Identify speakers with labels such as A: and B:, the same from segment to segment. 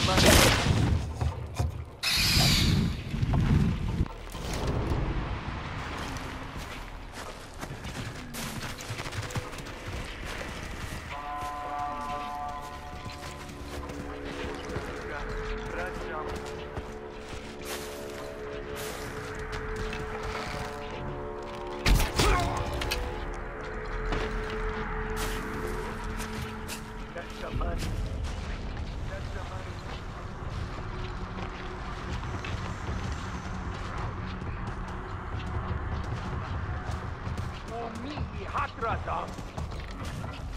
A: the money. Hatra Dam.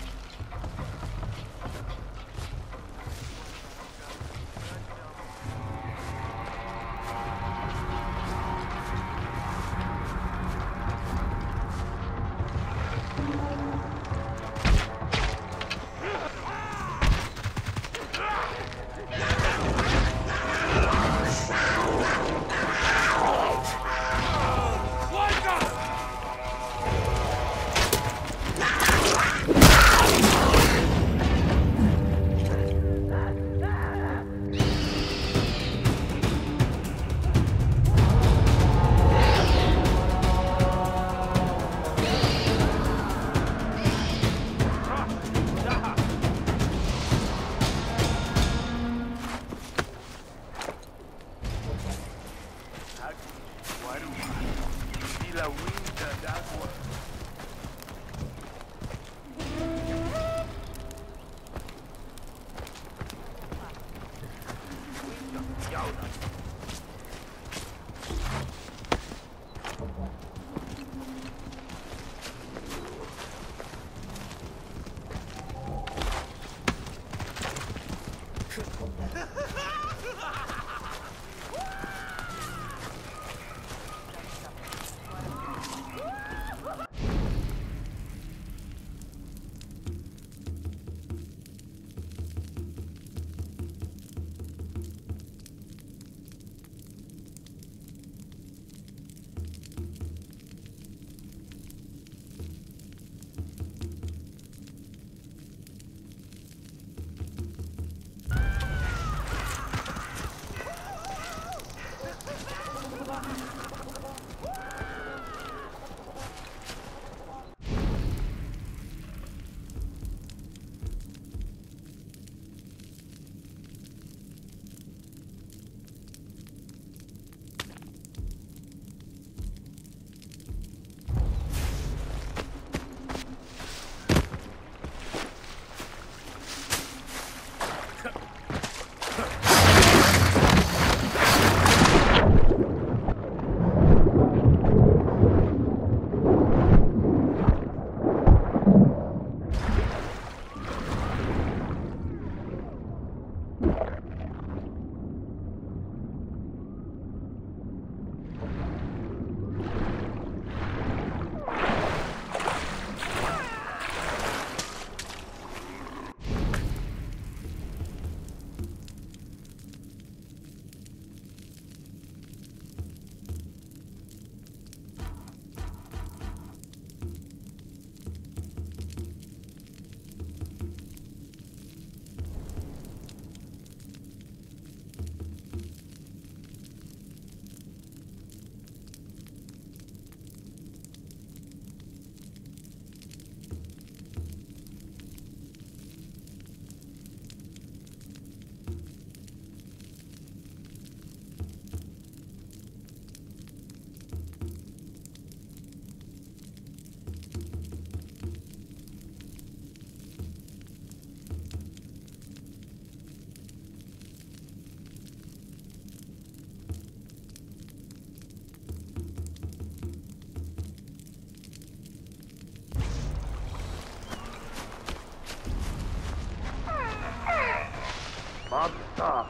A: Mamsa.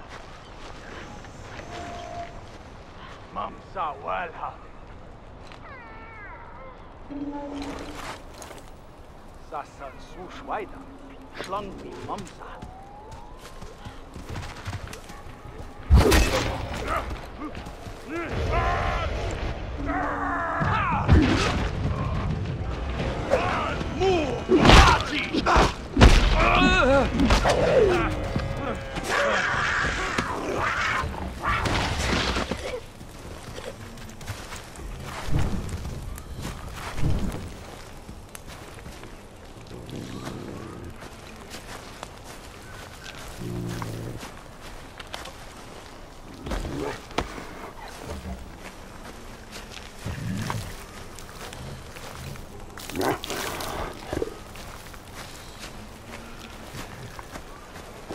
B: Mamsa Walha. Sasa su Schweider. Schlang wie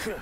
B: 去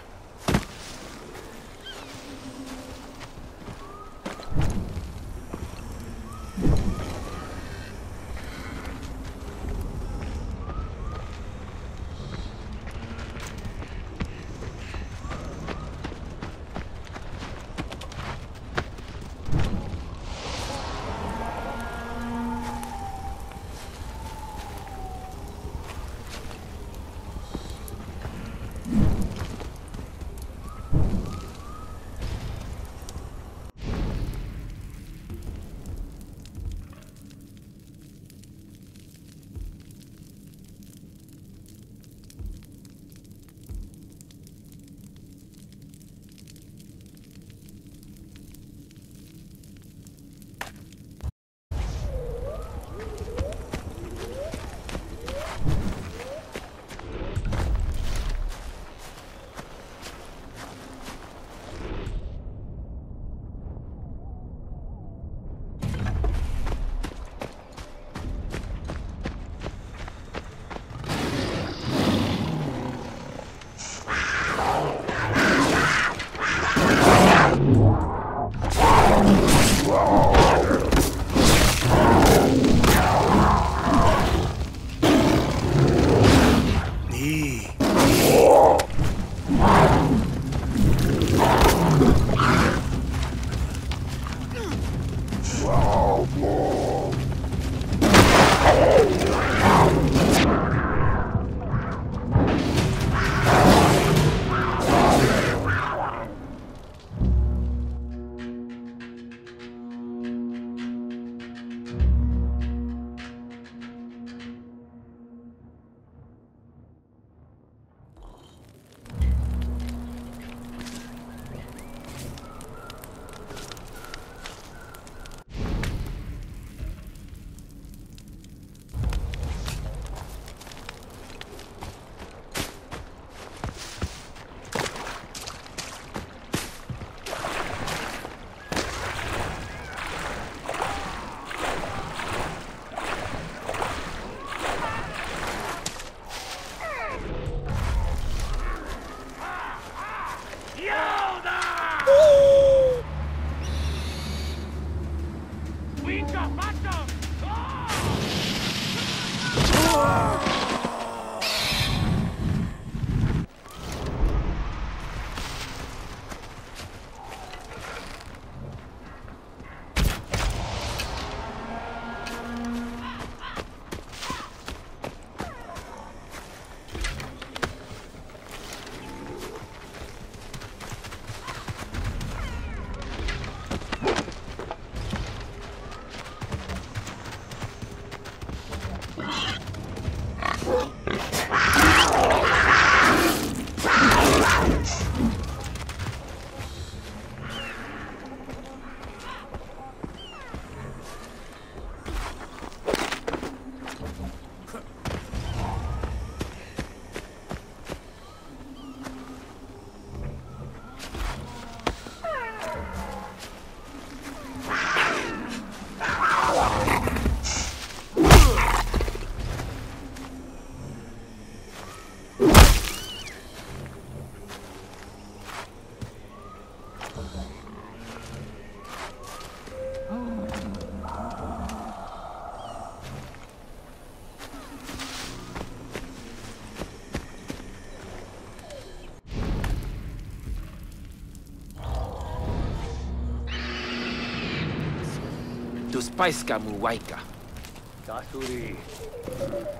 B: Mamsa.
A: Tu spajska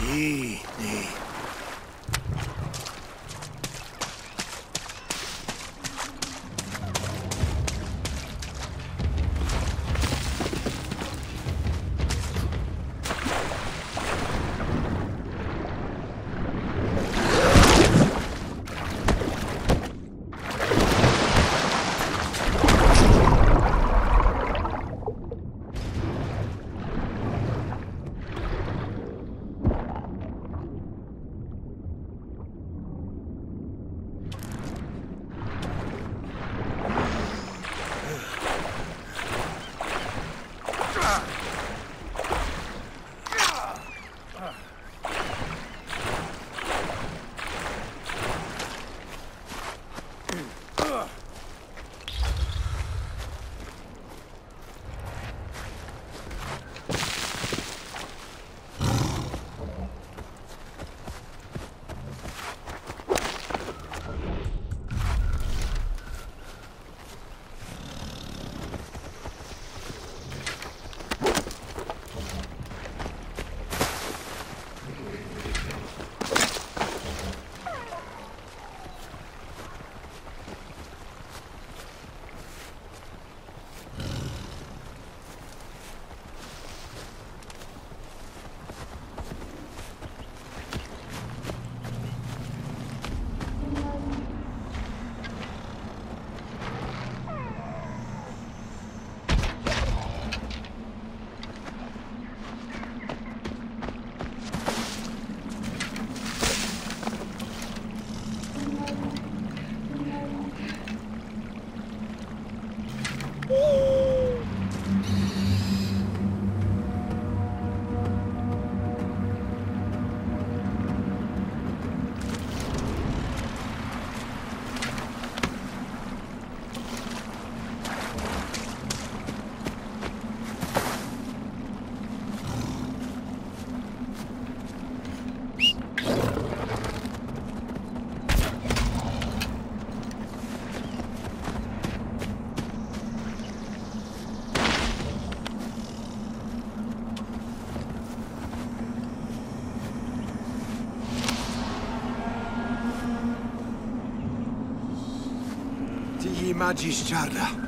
C: Nee, nee.
A: Lili ma dziś czarda.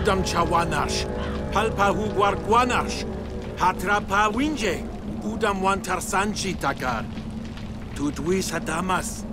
A: Udam chawanash. Palpa huguarguanash. Hatrapa winje. Udam wantarsanchi takar. Tudwis hadamas.